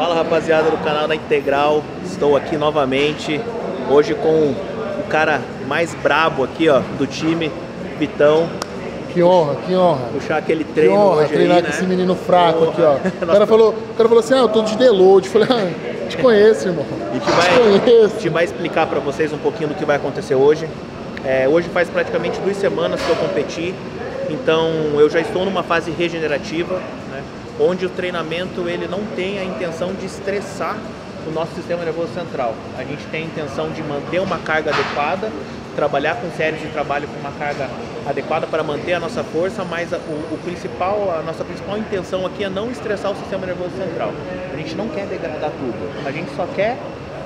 Fala rapaziada do canal da Integral, estou aqui novamente, hoje com o cara mais brabo aqui ó, do time, Vitão. Que honra, que honra. Puxar aquele treino que honra, treinar aí, com né? esse menino fraco aqui, ó. O cara, falou, o cara falou assim, ah, eu tô de deload. Falei, ah, te conheço, irmão. E te Te vai, conheço. te vai explicar para vocês um pouquinho do que vai acontecer hoje. É, hoje faz praticamente duas semanas que eu competi, então eu já estou numa fase regenerativa, onde o treinamento ele não tem a intenção de estressar o nosso sistema nervoso central. A gente tem a intenção de manter uma carga adequada, trabalhar com séries de trabalho com uma carga adequada para manter a nossa força, mas o, o principal, a nossa principal intenção aqui é não estressar o sistema nervoso central. A gente não quer degradar tudo, a gente só quer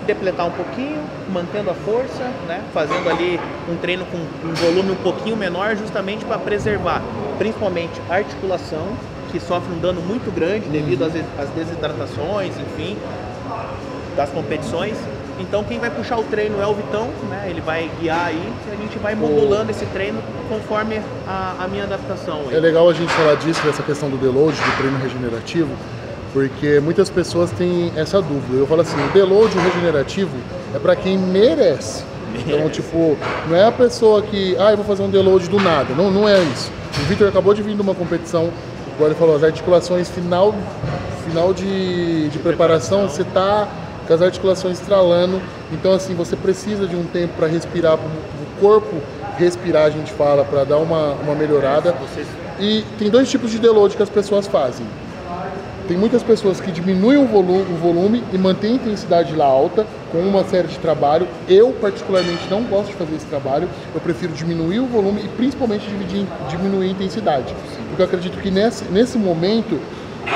depletar um pouquinho, mantendo a força, né? fazendo ali um treino com um volume um pouquinho menor, justamente para preservar, principalmente articulação, que sofre um dano muito grande devido às, às desidratações, enfim, das competições. Então quem vai puxar o treino é o Vitão, né? Ele vai guiar aí e a gente vai modulando esse treino conforme a, a minha adaptação. aí. É legal a gente falar disso, dessa questão do deload, do treino regenerativo, porque muitas pessoas têm essa dúvida. Eu falo assim, o deload o regenerativo é para quem merece. Então, tipo, não é a pessoa que, ah, eu vou fazer um deload do nada. Não, não é isso. O Victor acabou de vir de uma competição, igual ele falou, as articulações final, final de, de preparação, você tá com as articulações estralando. Então, assim, você precisa de um tempo para respirar, para o corpo respirar, a gente fala, para dar uma, uma melhorada. Vocês- E tem dois tipos de deload que as pessoas fazem. Tem muitas pessoas que diminuem o volume, o volume e mantêm a intensidade lá alta com uma série de trabalho. Eu, particularmente, não gosto de fazer esse trabalho. Eu prefiro diminuir o volume e, principalmente, dividir, diminuir a intensidade. Porque eu acredito que nesse, nesse momento,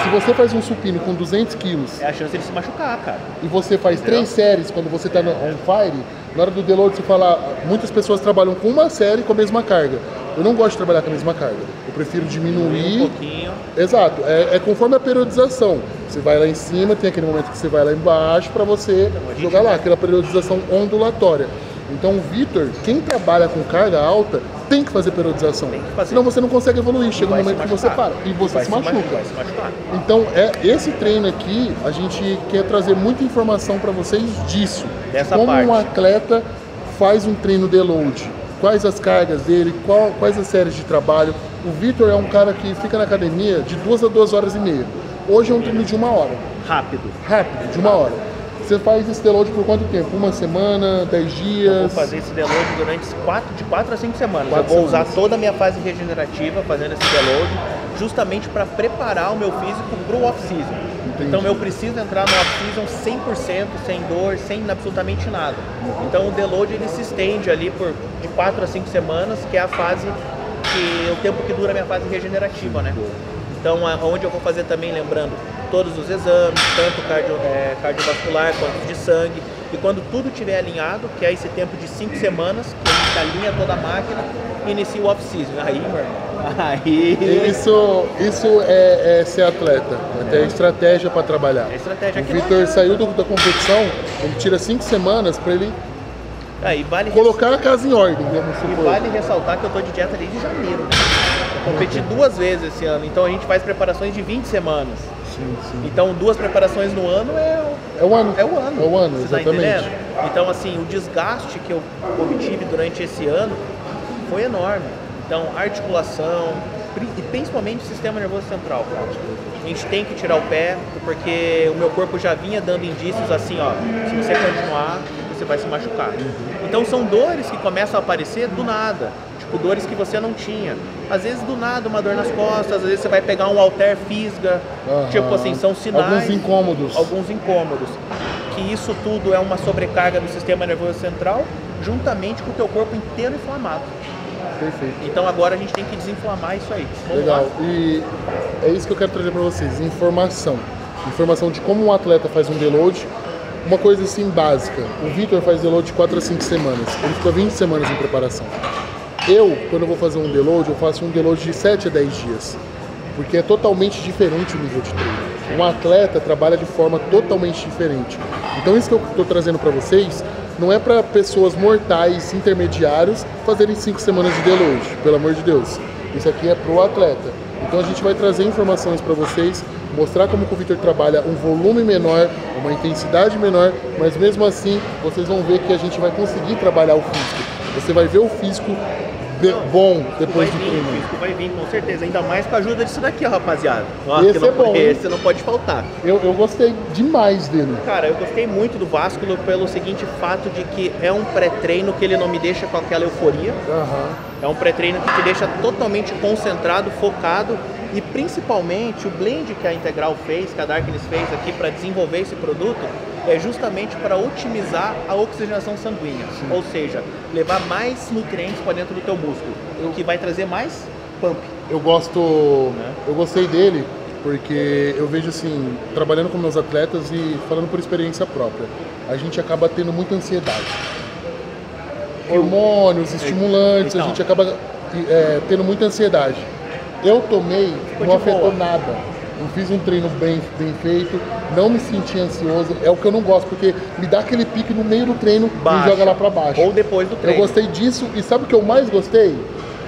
se você faz um supino com 200 quilos É a chance de se machucar, cara. e você faz Entendeu? três séries quando você está on fire, na hora do deload você fala, muitas pessoas trabalham com uma série com a mesma carga. Eu não gosto de trabalhar com a mesma carga. Prefiro Um diminuir. pouquinho. Exato, é, é conforme a periodização. Você vai lá em cima, tem aquele momento que você vai lá embaixo para você jogar lá, aquela periodização ondulatória. Então Vitor, quem trabalha com carga alta, tem que fazer periodização. Tem que fazer. Senão você não consegue evoluir. Chega um se momento que você para e você se machu- machuca. Se. Então, é esse treino aqui, a gente quer trazer muita informação para vocês disso. Dessa como parte. um atleta faz um treino de load, quais as cargas dele, qual- quais as séries de trabalho. O Vitor é um cara que fica na academia de duas a duas horas e meia. Hoje é um treino de uma hora, Rápido. rápido, de uma hora. Você faz esse deload por quanto tempo? Uma semana, dez Eu dias? vou fazer esse deload durante quatro, de 4 a 5 semanas. Quatro eu vou semanas. usar toda a minha fase regenerativa fazendo esse deload, justamente para preparar o meu físico para o off-season. Entendi. Então eu preciso entrar no off-season 100%, sem dor, sem absolutamente nada. Então o deload ele se estende ali por de 4 a 5 semanas, que é a fase que o tempo que dura a minha fase regenerativa, né? Então, onde eu vou fazer também, lembrando, todos os exames, tanto cardio, é, cardiovascular quanto de sangue. E quando tudo estiver alinhado, que é esse tempo de 5 semanas, que a gente alinha toda a máquina, inicia o off-season. Aí, meu irmão, aí... Isso, isso é, é ser atleta, é ter estratégia para trabalhar. É estratégia O Vitor saiu do- da competição, ele tira cinco semanas para ele Aí, vale, colocar a casa em ordem, vamos e supor. vale ressaltar que eu tô de dieta desde janeiro. né? Competi duas vezes esse ano, então a gente faz preparações de 20 semanas. Sim, sim. Então, duas preparações no ano é É o ano. É o ano. É o ano, tá exatamente. entendendo? Então, assim, o desgaste que eu obtive durante esse ano foi enorme. Então, articulação, e principalmente o sistema nervoso central. A gente tem que tirar o pé, porque o meu corpo já vinha dando indícios assim, ó, se você continuar, você vai se machucar. Então, são dores que começam a aparecer do nada. Tipo, dores que você não tinha. Às vezes, do nada, uma dor nas costas, às vezes você vai pegar um halter fisga. Aham. Tipo assim, são sinais Alguns incômodos. alguns incômodos. Que isso tudo é uma sobrecarga do sistema nervoso central, juntamente com o teu corpo inteiro inflamado. Perfeito. Então agora a gente tem que desinflamar isso aí. Vamos Legal. lá? E é isso que eu quero trazer para vocês, informação. Informação de como um atleta faz um deload. Uma coisa assim básica. O Victor faz deload de 4 a 5 semanas. Ele fica 20 semanas em preparação. Eu, quando eu vou fazer um deload, eu faço um deload de 7 a 10 dias. Porque é totalmente diferente o nível de treino. Um atleta trabalha de forma totalmente diferente. Então isso que eu estou trazendo para vocês não é para pessoas mortais, intermediários, fazerem 5 semanas de deload, pelo amor de Deus. Isso aqui é pro atleta. Então a gente vai trazer informações para vocês, mostrar como o Victor trabalha um volume menor, uma intensidade menor, mas mesmo assim vocês vão ver que a gente vai conseguir trabalhar o físico. Você vai ver o físico de- bom depois do o treino. físico vai vir, com certeza. Ainda mais com a ajuda disso daqui, ó, rapaziada. Ó, Esse não, é bom, hein? Esse não pode faltar. Eu, eu gostei demais dele. Cara, eu gostei muito do Vasco pelo seguinte fato de que é um pré-treino que ele não me deixa com aquela euforia. Aham. É um pré-treino que te deixa totalmente concentrado, focado e principalmente o blend que a Integral fez, que a Darkness fez aqui para desenvolver esse produto, é justamente para otimizar a oxigenação sanguínea, ou seja, levar mais nutrientes para dentro do teu músculo, o que vai trazer mais pump. Eu gosto. Né? Eu gostei dele porque eu vejo assim, trabalhando com meus atletas e falando por experiência própria, a gente acaba tendo muita ansiedade. Hormônios, estimulantes, a Então. gente acaba é, tendo muita ansiedade. Eu tomei, Ficou não afetou boa. nada. Eu fiz um treino bem, bem feito, não me senti ansioso. É o que eu não gosto, porque me dá aquele pique no meio do treino e Baixa. joga lá pra baixo. Ou depois do Eu treino. gostei disso e sabe o que eu mais gostei?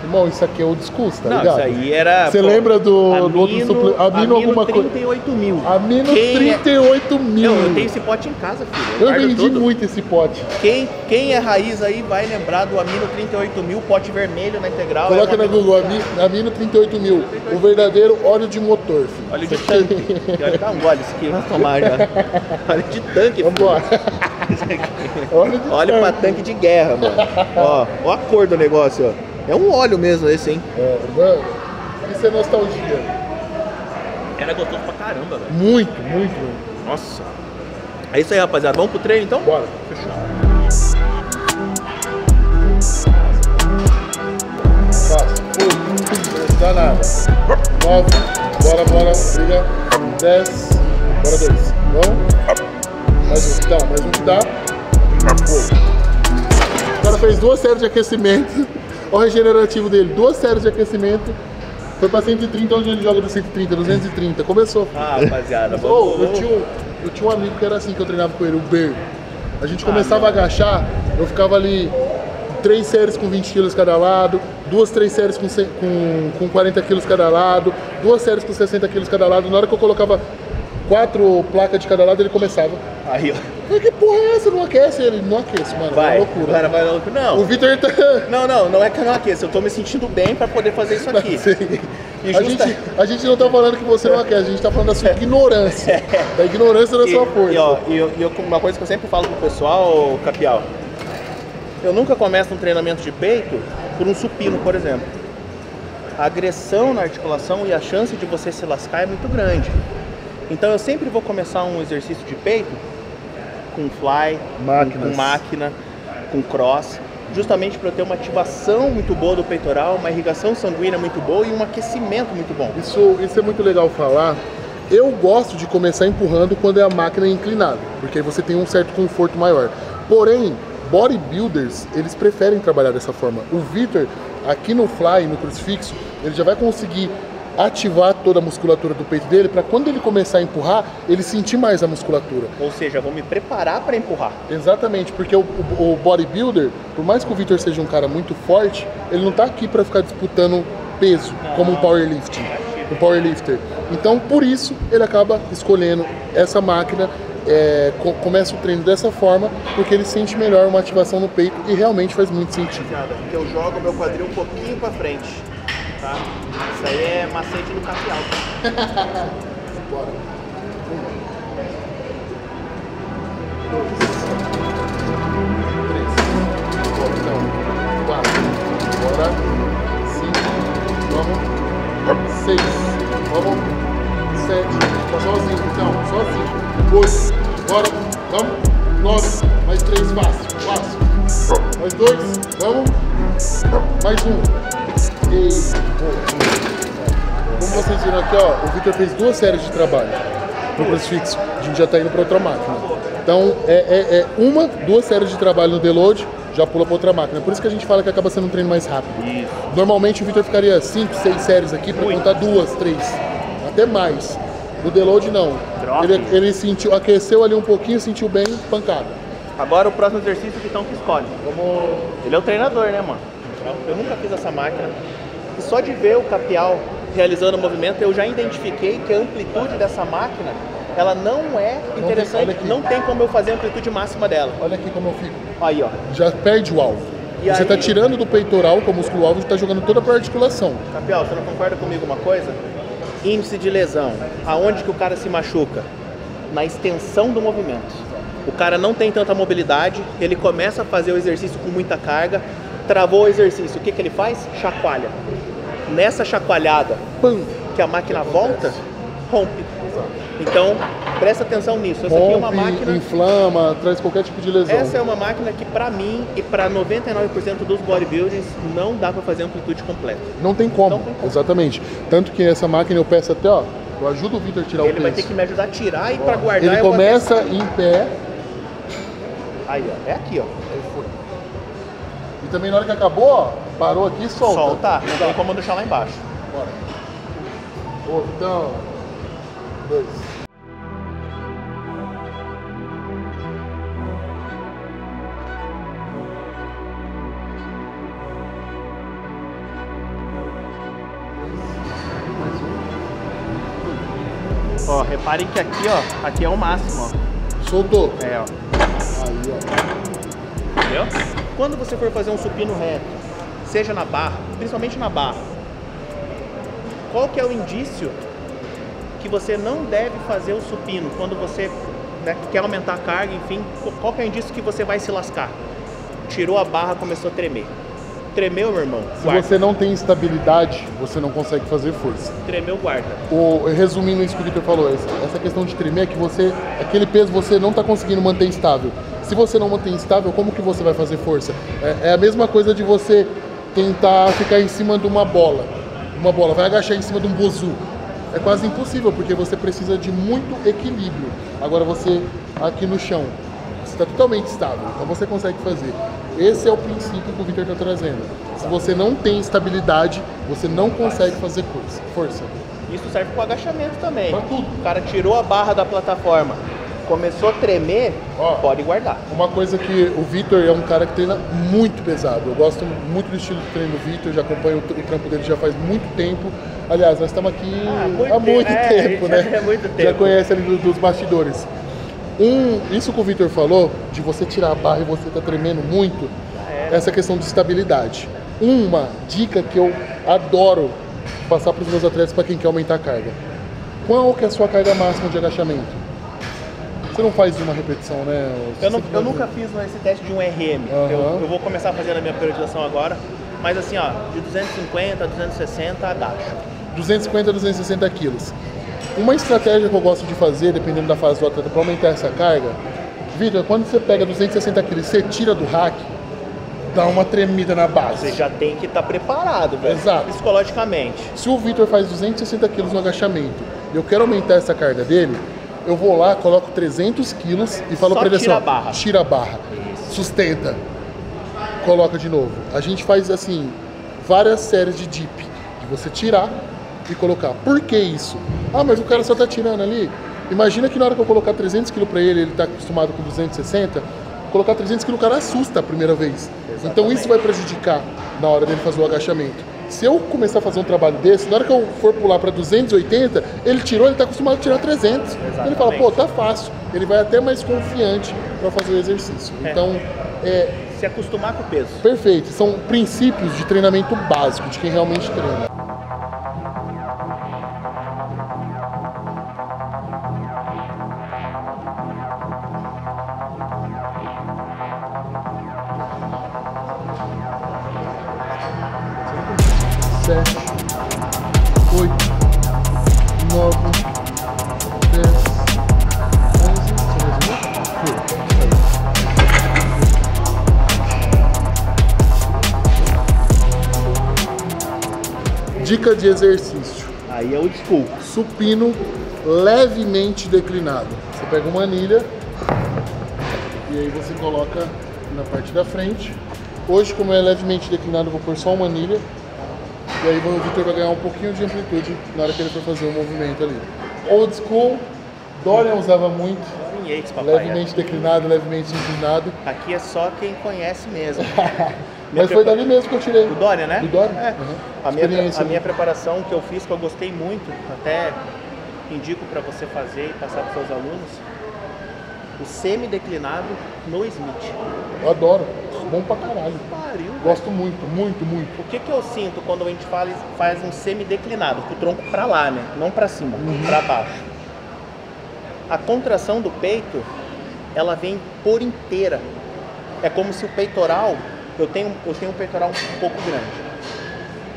Irmão, isso aqui é o discurso, tá Não, ligado? isso aí era. Você lembra do, amino, do outro suple... Amino, alguma coisa? 38 mil. Amino Quem é- 38 mil. Não, eu tenho esse pote em casa, filho. Eu guardo vendi tudo. muito esse pote. Quem, quem é raiz aí vai lembrar do Amino 38 mil, pote vermelho na integral. Coloca é na Google, Ami- Amino 38 mil. O verdadeiro óleo de motor, filho. Óleo de tanque. Olha, Dá um gole isso aqui, vamos tomar já. Óleo de tanque, filho. Vambora. óleo de Óleo pra tanque de guerra, mano. ó, ó a cor do negócio, ó. É um óleo mesmo esse, hein? É, mano, isso é nostalgia. Era gostoso pra caramba, velho. Muito, muito. Nossa. É isso aí, rapaziada. Vamos pro treino então? Bora. Fácil. Um, não dá nada. Nove. Bora, bora. Briga. Dez. Bora dois. Vamos. Mais um. Então, mais um que dá. Foi. O cara fez duas séries de aquecimento. Olha o regenerativo dele. Duas séries de aquecimento. Foi pra 130, onde ele joga do 130, 230. Começou. Ah, rapaziada, vamos. eu, tinha um, eu tinha um amigo que era assim que eu treinava com ele, o Ber. A gente Ah, começava a agachar, eu ficava ali três séries com 20 quilos cada lado, duas, três séries com, com, com 40 quilos cada lado, duas séries com 60 quilos cada lado. Na hora que eu colocava quatro placas de cada lado, ele começava. Aí, ó. Que porra é essa? Não aquece? Ele não aquece, mano. É Vai. uma loucura. Agora vai. O Não. Vitor tá. Não, não, não é que eu não aqueço. Eu tô me sentindo bem pra poder fazer isso aqui. A justa- gente, a gente não tá falando que você não aquece, a gente tá falando da sua ignorância. Da ignorância da E, sua força. e, ó, e, eu- e eu- uma coisa que eu sempre falo pro pessoal, Capial, eu nunca começo um treinamento de peito por um supino, por exemplo. A agressão na articulação e a chance de você se lascar é muito grande. Então eu sempre vou começar um exercício de peito com fly, Máquinas. com máquina, com cross, justamente para eu ter uma ativação muito boa do peitoral, uma irrigação sanguínea muito boa e um aquecimento muito bom. Isso, isso é muito legal falar. Eu gosto de começar empurrando quando é a máquina inclinada, porque aí você tem um certo conforto maior. Porém, bodybuilders, eles preferem trabalhar dessa forma. O Vitor, aqui no fly, no crucifixo, ele já vai conseguir ativar toda a musculatura do peito dele para quando ele começar a empurrar, ele sentir mais a musculatura. Ou seja, vou me preparar para empurrar. Exatamente, porque o, o- bodybuilder, por mais que o Victor seja um cara muito forte, ele não tá aqui para ficar disputando peso, como um powerlifting, um powerlifter. Então, por isso, ele acaba escolhendo essa máquina, é, co- começa o treino dessa forma, porque ele sente melhor uma ativação no peito e realmente faz muito sentido. porque eu jogo meu quadril um pouquinho pra frente, tá? Isso aí é macete do capial. Bora. Um. Dois. Três. Então. Quatro. Bora. Cinco. Vamos. Seis. Vamos. Sete. Tá sozinho, então. Sozinho. Oito. Bora. Vamos. Nove. Mais três. Fácil. Fácil. Mais dois. Vamos. Mais um. Como vocês viram aqui, ó, o Victor fez duas séries de trabalho no crucifixo. A gente já tá indo para outra máquina. Então, é, é- é uma, duas séries de trabalho no deload, já pula para outra máquina. Por isso que a gente fala que acaba sendo um treino mais rápido. Isso. Normalmente o Victor ficaria cinco, seis séries aqui para contar duas, três, até mais. No deload não. Ele, ele sentiu, aqueceu ali um pouquinho, sentiu bem, pancada. Agora o próximo exercício que então que escolhe. Vamos. Ele é o treinador, né, mano? Eu nunca fiz essa máquina. E só de ver o capial realizando o movimento, eu já identifiquei que a amplitude dessa máquina, ela não é tem- interessante, olha aqui. não tem como eu fazer a amplitude máxima dela. Olha aqui como eu fico. Aí, ó. Já perde o alvo. E você aí- está tirando do peitoral, que é o músculo alvo, e está jogando toda para articulação. Capial, você não concorda comigo uma coisa? Índice de lesão. Aonde que o cara se machuca? Na extensão do movimento. O cara não tem tanta mobilidade, ele começa a fazer o exercício com muita carga, travou o exercício, o que, que ele faz? Chacoalha. Nessa chacoalhada, Pam! que a máquina volta, rompe. Então, presta atenção nisso. Essa aqui é uma Rompe, máquina. inflama, traz qualquer tipo de lesão. Essa é uma máquina que pra mim e pra 99% dos bodybuilders não dá pra fazer amplitude completa. Não tem como, Não tem como. exatamente. Tanto que essa máquina eu peço até, ó, eu ajudo o Vitor a tirar o Ele peso. vai ter que me ajudar a tirar e pra guardar Ele começa em pé, até- Aí, ó. É aqui, ó. aí foi. E também na hora que acabou, ó, parou aqui e solta. Solta. Não tem como deixar lá embaixo. Bora. Ô, então. Dois. Ó, reparem que aqui, ó. Aqui é o máximo, ó. Soltou. É, ó. Aí, ó. Entendeu? Quando você for fazer um supino reto, seja na barra, principalmente na barra, qual que é o indício que você não deve fazer o supino quando você né, quer aumentar a carga, enfim, qual que é o indício que você vai se lascar? Tirou a barra, começou a tremer. Tremeu, meu irmão? Se Guarda. você não tem estabilidade, você não consegue fazer força. Tremeu, guarda. O, resumindo isso que o Victor falou, essa, essa questão de tremer é que você, aquele peso você não está conseguindo manter estável. Se você não mantém estável, como que você vai fazer força? É, é a mesma coisa de você tentar ficar em cima de uma bola. Uma bola, vai agachar em cima de um bozu. É quase impossível, porque você precisa de muito equilíbrio. Agora você, aqui no chão, está totalmente estável, então você consegue fazer. Esse é o princípio que o Victor está trazendo. Se você não tem estabilidade, você não consegue fazer força. força. Isso serve para o agachamento também. Pra tudo. O cara tirou a barra da plataforma, começou a tremer, Ó. pode guardar. Uma coisa que o Vitor é um cara que treina muito pesado. Eu gosto muito do estilo de treino do Vitor, já acompanho o, o trampo dele já faz muito tempo. Aliás, nós estamos aqui Ah, muito há muito tempo. É, tempo, já né? é muito Já tempo. conhece ali do- dos bastidores. Um, isso que o Vitor falou, de você tirar a barra e você tá tremendo muito, era. essa questão de estabilidade. Uma dica que eu adoro passar para os meus atletas para quem quer aumentar a carga. Qual que é a sua carga máxima de agachamento? Você não faz uma repetição, né? Eu, não- eu nunca fiz esse teste de um RM. Aham. Eu, eu vou começar a fazer na minha periodização agora. Mas assim, ó, de 250 a 260 agacho. 250 a 260 quilos. Uma estratégia que eu gosto de fazer, dependendo da fase do atleta, para aumentar essa carga, Vitor, quando você pega 260 quilos e você tira do rack, dá uma tremida na base. Você já tem que estar preparado, velho. Exato. Psicologicamente. Se o Vitor faz 260 quilos no agachamento e eu quero aumentar essa carga dele, eu vou lá, coloco 300 quilos e falo para ele assim, tira a barra. tira a barra, sustenta, coloca de novo. A gente faz assim, várias séries de dip, de você tirar e colocar. Por que isso? Ah, mas o cara só tá tirando ali. Imagina que na hora que eu colocar 300 quilos para ele, ele tá acostumado com 260, colocar 300 quilos o cara assusta a primeira vez. Então isso vai prejudicar na hora dele fazer o agachamento. Se eu começar a fazer um trabalho desse, na hora que eu for pular para 280, ele tirou, ele está acostumado a tirar 300. Ele fala, pô, tá fácil. Ele vai até mais confiante para fazer o exercício. É. Então, é Se acostumar com o peso. perfeito. São princípios de treinamento básico de quem realmente treina. De exercício: Aí é o school. supino levemente declinado. Você pega uma anilha e aí você coloca na parte da frente. Hoje, como é levemente declinado, eu vou pôr só uma anilha. E aí o Victor vai ganhar um pouquinho de amplitude na hora que ele for fazer o movimento ali. Old school, Dorian usava muito, Yates, papai. levemente declinado, levemente inclinado. Aqui é só quem conhece mesmo. Mas foi dali mesmo que eu tirei. Do Dória, né? Do Dória? É. Uhum. A, minha, Experiência, a minha né? preparação que eu fiz, que eu gostei muito, até indico para você fazer e passar para seus alunos, o semideclinado no Smith. Eu adoro. Bom pra caralho. Pariu. Gosto muito, muito, muito. O que, que eu sinto quando a gente fala, faz um semideclinado, com o tronco para lá, né? Não para cima, para baixo. A contração do peito, ela vem por inteira. É como se o peitoral, eu tenho, eu tenho um peitoral um pouco grande.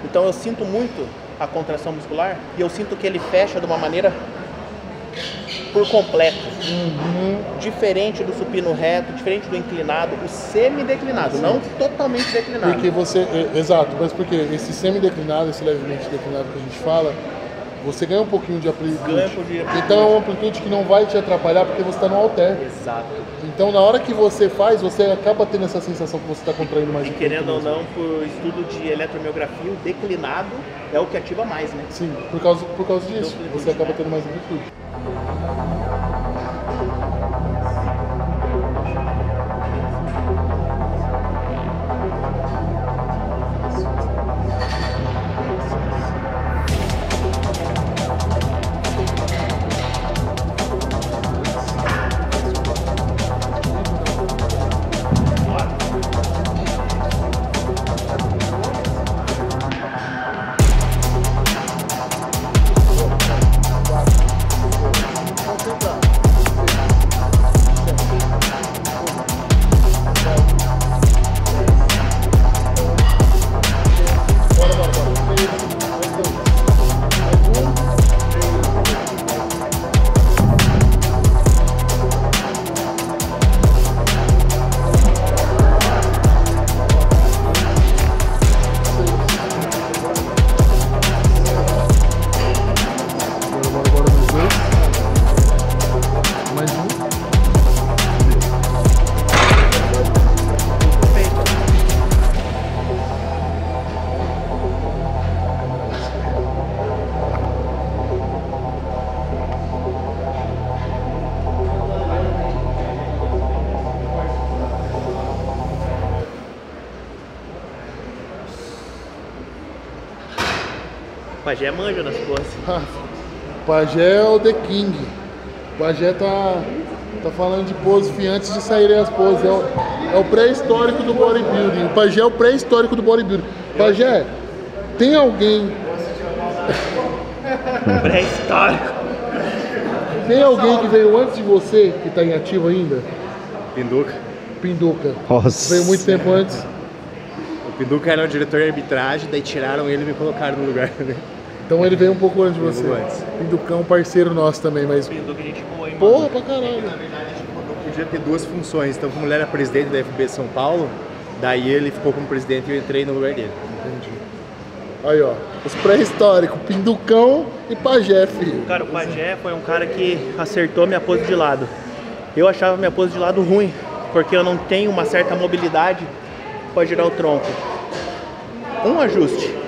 Então eu sinto muito a contração muscular e eu sinto que ele fecha de uma maneira por completo. Diferente do supino reto, diferente do inclinado, o semideclinado, não totalmente declinado. Porque você. é, exato, mas porque esse semideclinado, esse levemente declinado que a gente fala, você ganha um pouquinho de amplitude. Ganha um pouquinho de amplitude. Então é uma amplitude que não vai te atrapalhar porque você está no halter. Exato. Então na hora que você faz, você acaba tendo essa sensação que você está contraindo mais E querendo ou não, por estudo de eletromiografia, o declinado é o que ativa mais, né? Sim, por causa, por causa disso. amplitude, Você acaba né? tendo mais amplitude. Pajé manja nas poses. Pajé é o The King. Pajé tá, tá falando de pose fim antes de saírem as poses. É o, é o pré-histórico do bodybuilding. O Pajé é o pré-histórico do bodybuilding. Pajé, tem alguém, Pré-histórico. tem alguém que veio antes de você que tá em ativo ainda? Pinduca. Pinduca. Nossa. Veio muito tempo antes. O Pinduca era o diretor de arbitragem, daí tiraram ele e me colocaram no lugar. né? Então ele veio um pouco antes de você. antes. Pinducão, parceiro nosso também, mas. Que a gente boa, hein, Porra pra caralho. Eu podia ter duas funções. Então, como ele era presidente da FB São Paulo, daí ele ficou como presidente e eu entrei no lugar dele. Entendi. Aí, ó. Os pré-históricos, Pinducão e Pajé, filho. Cara, o Pajé foi um cara que acertou minha pose de lado. Eu achava minha pose de lado ruim, porque eu não tenho uma certa mobilidade para girar o tronco. Um ajuste.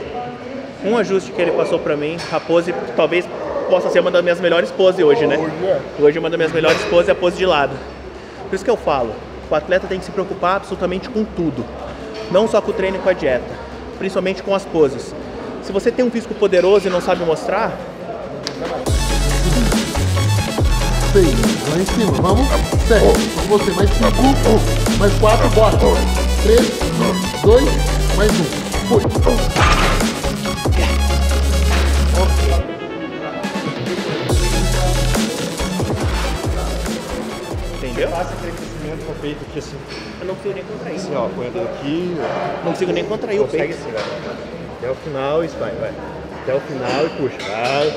Um ajuste que ele passou pra mim, a pose talvez possa ser uma das minhas melhores poses hoje, né? Hoje é. Hoje uma das minhas melhores poses é a pose de lado. Por isso que eu falo, o atleta tem que se preocupar absolutamente com tudo. Não só com o treino e com a dieta, principalmente com as poses. Se você tem um físico poderoso e não sabe mostrar, Seis, lá em cima, vamos. Sete, com você, mais cinco, um, mais quatro, bora. Três, dois, mais um. Foi. Entendeu? Faça aquele crescimento no peito aqui assim. Eu não consigo nem contrair. Assim, ó, dedo aqui, Não consigo nem contrair o peito. assim, vai. Até o final, isso vai, vai. Até o final e puxa. Vai.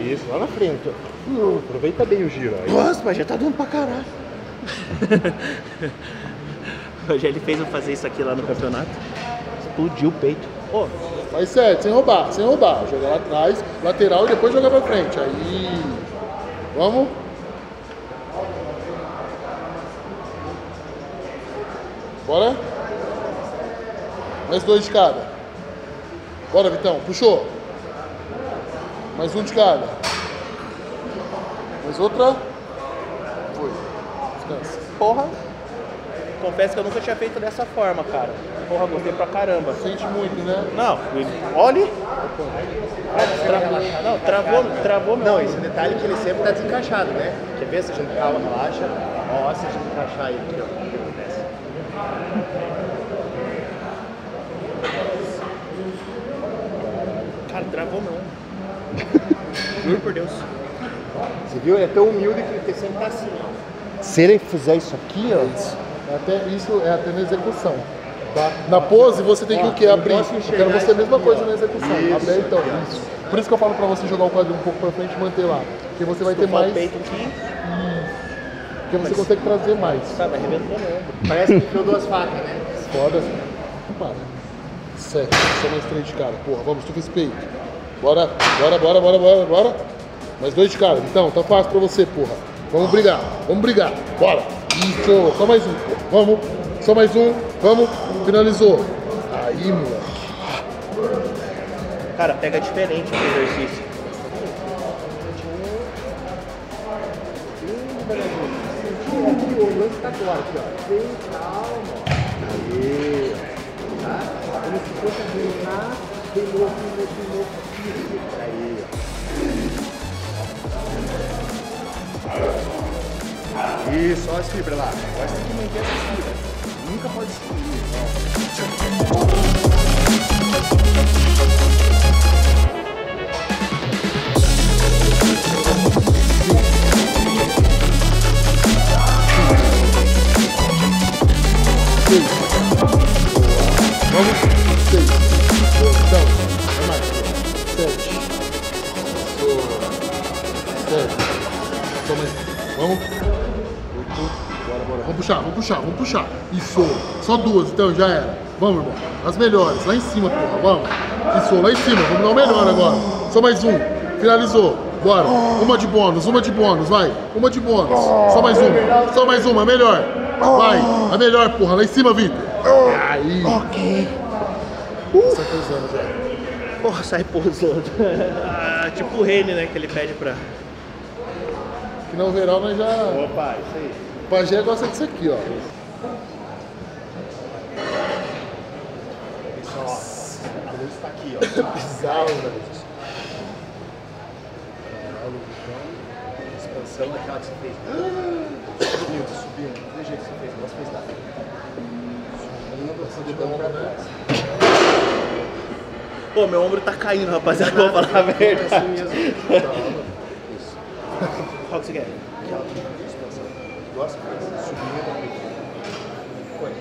Isso, lá na frente. Uh, aproveita bem o giro. Aí. Nossa, mas já tá dando pra caralho. Hoje ele fez eu fazer isso aqui lá no campeonato. Explodiu o peito. Ô, Faz sete, sem roubar, sem roubar. Joga lá atrás, lateral e depois joga pra frente. Aí. Vamos. Bora. Mais dois de cada. Bora, Vitão. Puxou. Mais um de cada. Mais outra. Foi. Descansa. porra. Confesso que eu nunca tinha feito dessa forma, cara. Porra, gostei pra caramba. Sente muito, né? Não, olhe. Tra- Não, travou, travou meu Não, esse detalhe é que ele sempre tá desencaixado, né? Quer ver se a gente calma, relaxa? Ó, se a gente encaixar ele aqui, ó. Cara, travou meu ombro. Juro por Deus. Você viu? Ele é tão humilde que ele sempre tá assim, ó. Se ele fizer isso aqui, ó. É até, isso é até na execução. Tá? Na pose você tem que o quê? abrir. Eu quero você a isso mesma coisa na execução. Isso, Abrir então. Isso. Por isso que eu falo pra você jogar o quadril um pouco pra frente e manter lá. Porque você vai ter mais. O. Porque você consegue trazer mais. Sabe, arrebentou meu ombro. Parece que enfiou duas facas, né? Foda. Para. Sete. Só mais três de cara. Porra, vamos, tu fez peito. Bora, bora, bora, bora, bora, bora. Mais dois de cara. Então, tá fácil pra você, porra. Vamos brigar, vamos brigar. Bora. Isso, só mais um. Vamos. Só mais um. Vamos. Finalizou. Aí, moleque. Cara, pega diferente esse exercício. Aqui, o lance tá agora, aqui, ó. Bem ó. Aí, ó. Tá? Como se fosse arrancar, de novo, de novo, de novo. Isso. Aí, ó. Isso, olha as fibras lá. Agora você tem que manter essas fibras. Nunca pode excluir. Vamos. Seis. Então, é mais. Sete. Sete. Mais. Vamos. Oito. Bora, bora. Vamos puxar, vamos puxar, vamos puxar. Isso. Só duas, então já era. Vamos, irmão. As melhores. Lá em cima, porra. Vamos. Isso, lá em cima. Vamos dar o melhor agora. Só mais um. Finalizou. Bora. Uma de bônus, uma de bônus, vai. Uma de bônus. Só mais uma. Só mais uma, a melhor. Vai. A melhor, porra. Lá em cima, Vitor. Aí. Ok. Sai pesando já. Porra, sai pousando. ah, tipo o Rene, né? Que ele pede pra. Que no verão nós já. Opa, isso aí. O pajé gosta disso aqui, ó. Pessoal, ó. A luz tá aqui, ó. Bizarro, velho. Expansão daquela que você fez. Subindo, subindo. Do jeito que você fez, não fez nada. Assim, de dando pra trás. Pô, meu ombro tá caindo, rapaziada. Vou falar a É verdade. assim mesmo. Isso. Qual que você quer? Gosta? Subindo, aqui. Foi.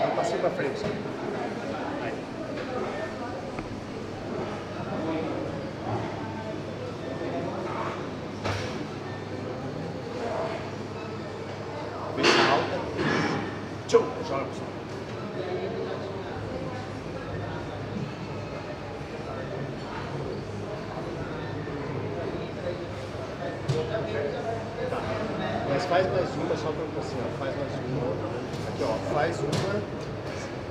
Dá um passinho pra frente. Vai. Cabeça alta. Tchau. Joga pro cima. Tá. Mas faz mais uma só pra assim, ó. Faz mais uma. Aqui, ó. Faz uma.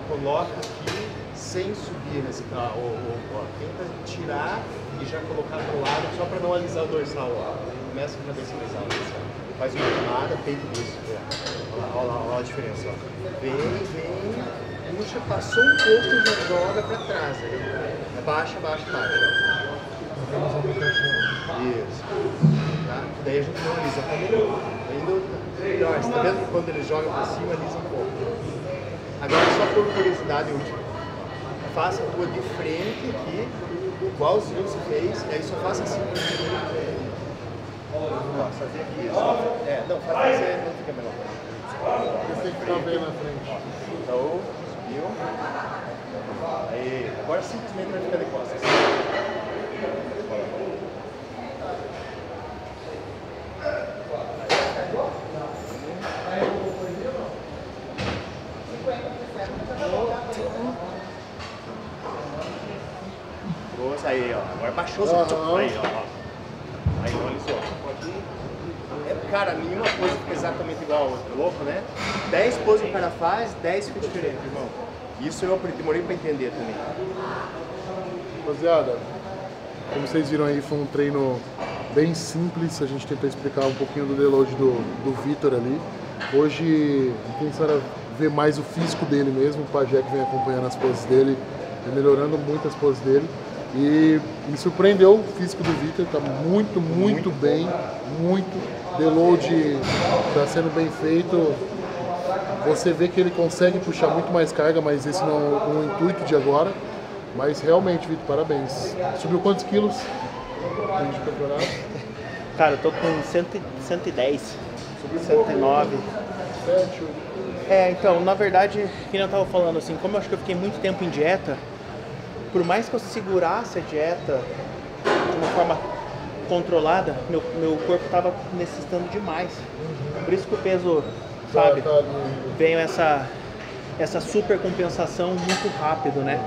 Coloca aqui sem subir nesse. Ah, ó. Tenta tirar e já colocar pro lado só pra não alisar o dorsal, ó. Começa com a cabeça mais alta. Assim. Faz uma camada, peito isso. Olha lá, olha lá, olha a diferença, ó. Vem, vem. Puxa, passou um pouco, já joga pra trás. Aí. Baixa, baixa, baixa. Isso. Tá? Daí a gente não alisa, tá melhor. Ainda melhor. Você tá vendo quando ele joga pra cima, alisa um pouco. Agora, só por curiosidade última. Faça a tua de frente aqui, igualzinho você fez, e aí só faça assim. Ó, fazer aqui. Só, é, não, faz fazer, não fica melhor. Você tem que ficar bem na frente. Então, subiu. Aí, agora simplesmente vai ficar de costas. Negócio. Aí, ó. Agora baixou. Aham. Aí, ó. Aí, olha só. É, cara, nenhuma coisa fica exatamente igual a outra. Louco, né? 10 poses que o cara faz, 10 fica diferente, irmão. Isso eu demorei pra entender também. Rapaziada, como vocês viram aí, foi um treino bem simples. A gente tentou explicar um pouquinho do deload do, do Vitor ali. Hoje, era ver mais o físico dele mesmo. O Pajé que vem acompanhando as poses dele, melhorando muito as poses dele. E me surpreendeu o físico do Vitor, tá muito, muito, bem, muito. Deload tá sendo bem feito. Você vê que ele consegue puxar muito mais carga, mas esse não é o intuito de agora. Mas realmente, Vitor, parabéns. Subiu quantos quilos? Cara, eu tô com 100, 110, 109. Sete, oito. É, então, na verdade, que eu tava falando assim, como eu acho que eu fiquei muito tempo em dieta, por mais que eu segurasse a dieta de uma forma controlada, meu, meu corpo tava necessitando demais. Por isso que o peso, sabe, Tá ali. veio essa, essa super compensação muito rápido, né?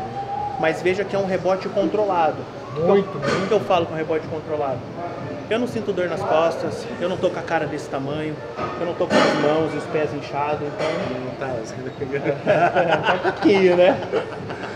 Mas veja que é um rebote controlado. Muito, O que eu falo com rebote controlado? Eu não sinto dor nas costas, eu não tô com a cara desse tamanho, eu não tô com as mãos e os pés inchados, então. Não tá, tá um pouquinho, né?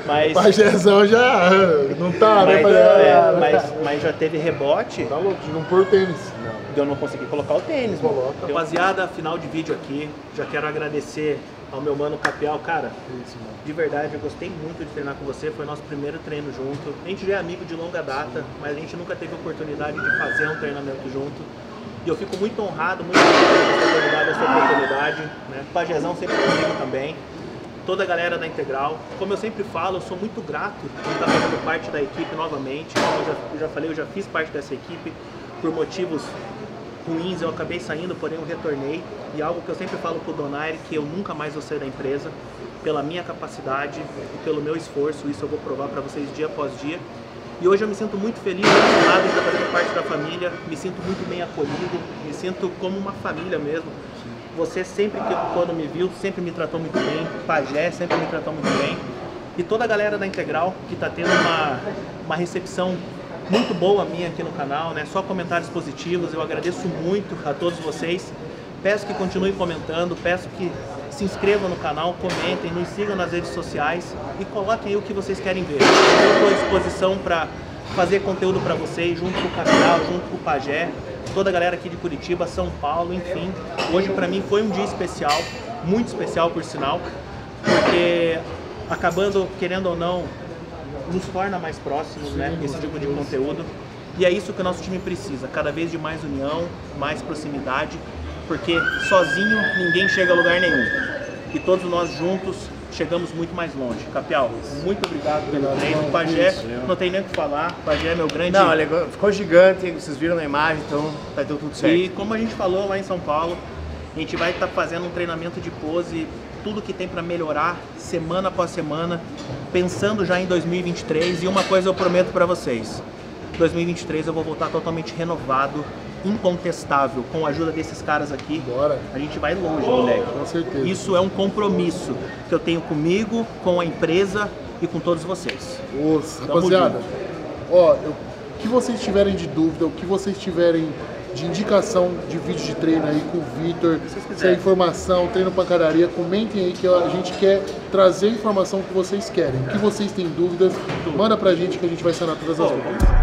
Mas, Pajézão já não tá, né, mas, Pajé? é, mas, mas já teve rebote Tá louco de não pôr tênis. De eu não conseguir colocar o tênis. mano. Coloca. Rapaziada, final de vídeo aqui. Já quero agradecer ao meu mano Capial. Cara, Isso, mano. de verdade, eu gostei muito de treinar com você. Foi nosso primeiro treino junto. A gente já é amigo de longa data, mas a gente nunca teve oportunidade de fazer um treinamento junto. E eu fico muito honrado, muito feliz de ter dado essa oportunidade. Né? O Pajezão sempre comigo também. Toda a galera da Integral. Como eu sempre falo, eu sou muito grato por estar fazendo parte da equipe novamente. Como eu já, eu já falei, eu já fiz parte dessa equipe por motivos ruins, eu acabei saindo, porém eu retornei. E algo que eu sempre falo pro Donaire, que eu nunca mais vou sair da empresa, pela minha capacidade e pelo meu esforço, isso eu vou provar para vocês dia após dia. E hoje eu me sinto muito feliz, emocionado de estar fazendo parte da família, me sinto muito bem acolhido, me sinto como uma família mesmo. Você sempre que quando me viu, sempre me tratou muito bem, Pajé sempre me tratou muito bem. E toda a galera da Integral que está tendo uma, uma recepção muito boa minha aqui no canal, né? Só comentários positivos. Eu agradeço muito a todos vocês. Peço que continuem comentando, peço que se inscrevam no canal, comentem, nos sigam nas redes sociais e coloquem aí o que vocês querem ver. Eu estou à disposição para fazer conteúdo para vocês, junto com o Capital, junto com o Pajé, toda a galera aqui de Curitiba, São Paulo, enfim. Hoje para mim foi um dia especial, muito especial por sinal, porque acabando, querendo ou não, nos torna mais próximos, né? Esse tipo de conteúdo. E é isso que o nosso time precisa, cada vez de mais união, mais proximidade, porque sozinho ninguém chega a lugar nenhum. E todos nós juntos chegamos muito mais longe. Capial, muito obrigado pelo treino. Pajé, não tem nem o que falar. Pajé é meu grande Não, ele ficou gigante, vocês viram na imagem, então tá deu tudo certo. E como a gente falou lá em São Paulo, a gente vai estar fazendo um treinamento de pose, tudo que tem para melhorar semana após semana, pensando já em 2023. E uma coisa eu prometo para vocês: 2023 eu vou voltar totalmente renovado, incontestável, com a ajuda desses caras aqui. Bora. A gente vai longe, moleque. Com certeza. Isso é um compromisso que eu tenho comigo, com a empresa e com todos vocês. Os, rapaziada, ó, eu- o que vocês tiverem de dúvida, o que vocês tiverem de indicação de vídeo de treino aí com o Vitor, se é informação, treino pancadaria, comentem aí que a gente quer trazer a informação que vocês querem. O que vocês têm dúvidas, manda pra gente que a gente vai sanar todas as dúvidas.